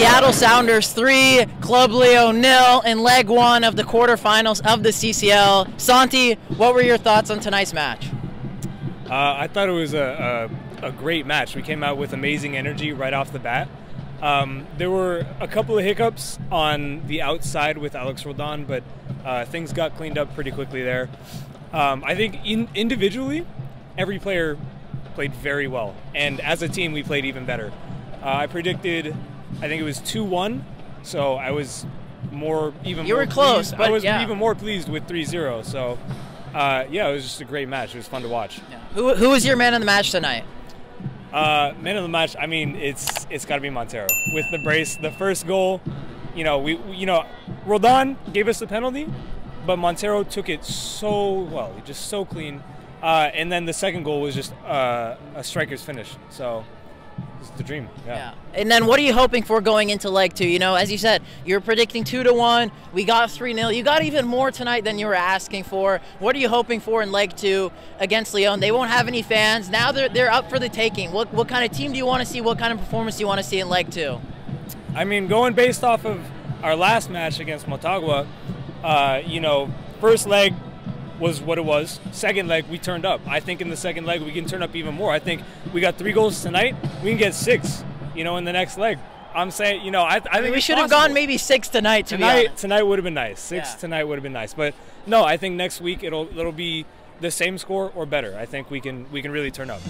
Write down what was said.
Seattle Sounders 3, Club Leon nil in leg one of the quarterfinals of the CCL. Santi, what were your thoughts on tonight's match? Uh, I thought it was a, a, a, great match. We came out with amazing energy right off the bat. Um, there were a couple of hiccups on the outside with Alex Roldan, but uh, things got cleaned up pretty quickly there. Um, I think in, individually, every player played very well, and as a team, we played even better. Uh, I predicted, I think it was two one, so I was more even. You more were close, pleased. but I was yeah. even more pleased with 3-0. So, uh, yeah, it was just a great match. It was fun to watch. Yeah. Who, who was your man in the match tonight? Uh, man of the match. I mean, it's it's got to be Montero with the brace. The first goal, you know, we you know, Roldan gave us the penalty, but Montero took it so well. He just so clean. Uh, and then the second goal was just uh, a striker's finish. So it's the dream. Yeah. Yeah. And then what are you hoping for going into leg two? You know, as you said, you're predicting two to one. We got three 0 You got even more tonight than you were asking for. What are you hoping for in leg two against Leon? They won't have any fans. Now they're they're up for the taking. What what kind of team do you want to see? What kind of performance do you want to see in leg two? I mean, going based off of our last match against Motagua, uh, you know, first leg was what it was. Second leg, we turned up. I think in the second leg, we can turn up even more. I think we got three goals tonight. We can get six, you know, in the next leg. I'm saying, you know, I, I think we should have gone maybe six tonight. To tonight. Tonight would have been nice. Six Yeah. tonight would have been nice. But no, I think next week it'll it'll be the same score or better. I think we can we can really turn up.